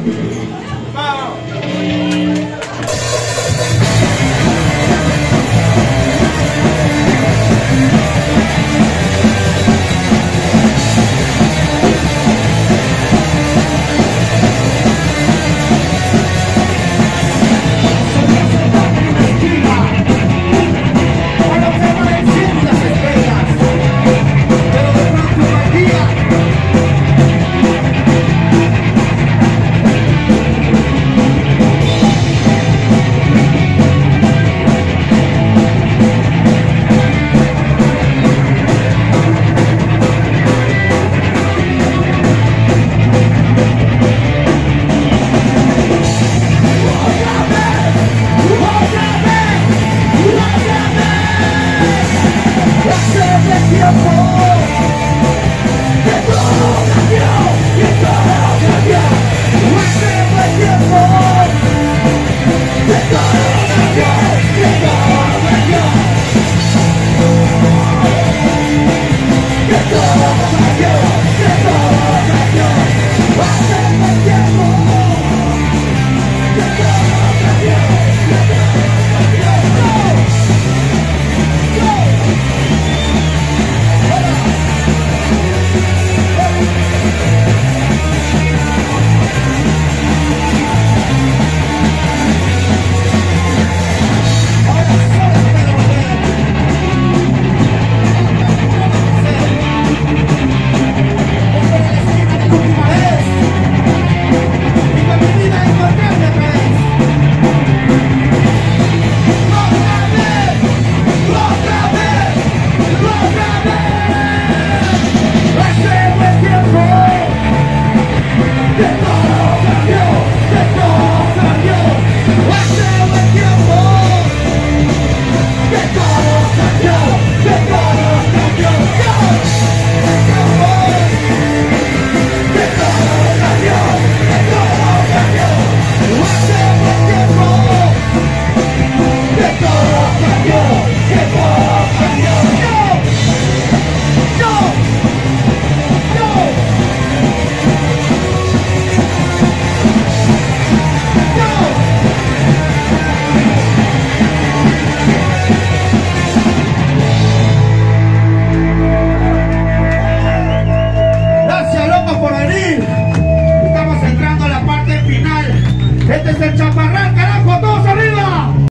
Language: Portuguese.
Amém.